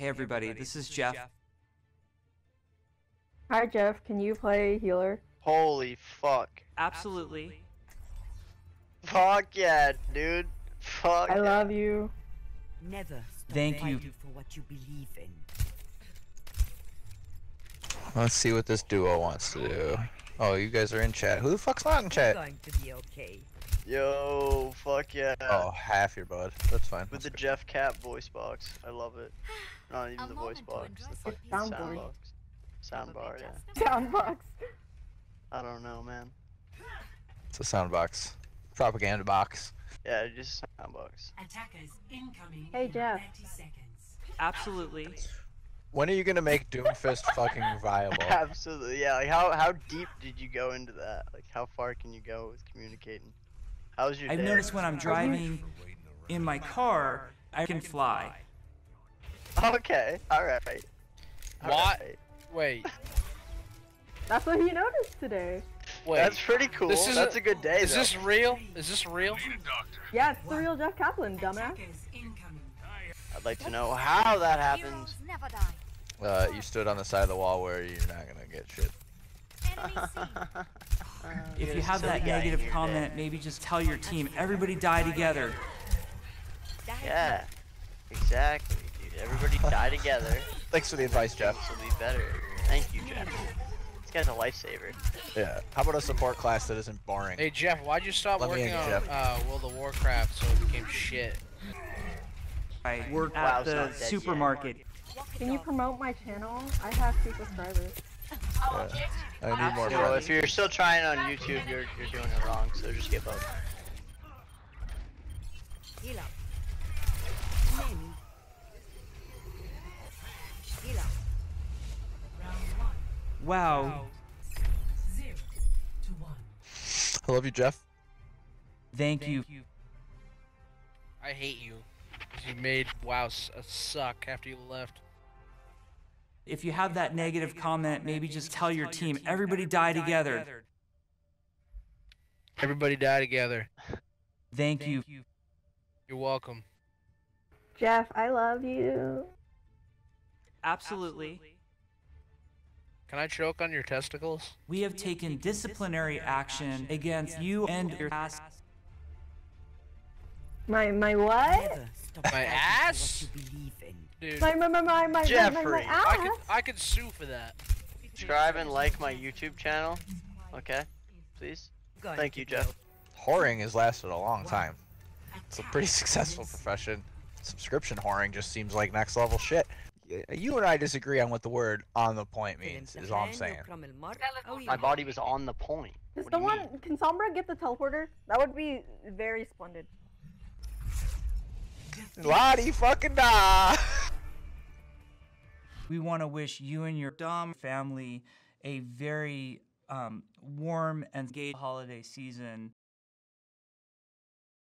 Hey everybody, this is Jeff. Hi Jeff, can you play healer? Holy fuck. Absolutely. Fuck yeah, dude. Fuck I yeah. love you. Never stop Thank you. fighting for what you believe in. Let's see what this duo wants to do. Oh, you guys are in chat. Who the fuck's not in chat? going to be okay. Yo, fuck yeah. Oh, half your bud. That's fine. With That's the good. Jeff Cat voice box. I love it. Not even A the voice box. undress The and fucking be sound box. Sound bar, yeah. Soundbox. I don't know, man. It's a sound box. Propaganda box. Yeah, just a sound box. Attackers incoming Hey, in Jeff. 30 seconds. Absolutely. When are you gonna make Doomfist fucking viable? Absolutely, yeah. Like how how deep did you go into that? Like how far can you go with communicating? How's your I've day? noticed when I'm driving in my car, I can fly. Okay, alright. What? Alright. Wait, That's what he noticed today. wait. That's pretty cool. This is That's a- a good day. is though. this real? Is this real? Yeah, it's the real Jeff Kaplan, dumbass. I'd like to know how that happens. Heroes never die. Uh, you stood on the side of the wall where you're not gonna get shit. Enemy seen. If You're you a have that negative comment, day. maybe just tell your team, everybody die together. Yeah, exactly, dude. Everybody die together. Thanks for the advice, Jeff. This will be better. Thank you, Jeff. This guy's a lifesaver. Yeah. How about a support class that isn't boring? Hey Jeff, why'd you stop Let working in, on Jeff. uh, World of Warcraft so it became shit? I work at the not dead yet. supermarket. Can you promote my channel? I have two subscribers. Yeah. I need more So friends. if you're still trying on YouTube, you're you're doing it wrong. So just give up. Heal up. Name. Heal up. Wow. Zero to one. I love you, Jeff. Thank you. I hate you. 'Cause You made WoW uh, suck after you left. If you have that negative comment, maybe just tell your team, everybody die together. Everybody die together. Thank you. You're welcome. Jeff, I love you. Absolutely. Can I choke on your testicles? We have taken disciplinary action against you and your ass. My my what? Never stop My fighting ass? for what you believe in. Dude, My my my my my my, my, Jeffrey, my I could ass. I could sue for that. Subscribe and like my YouTube channel. Okay, please. Going Thank to you, be Jeff. Whoring has lasted a long time. It's a pretty Attack successful commence. profession. Subscription whoring just seems like next level shit. Y- You and I disagree on what the word "on the point" means. Is all I'm saying. My body was on the point. Is What do you someone mean? can Sombra get the teleporter? That would be very splendid. Lottie fucking da. We want to wish you and your dumb family a very um, warm and gay holiday season.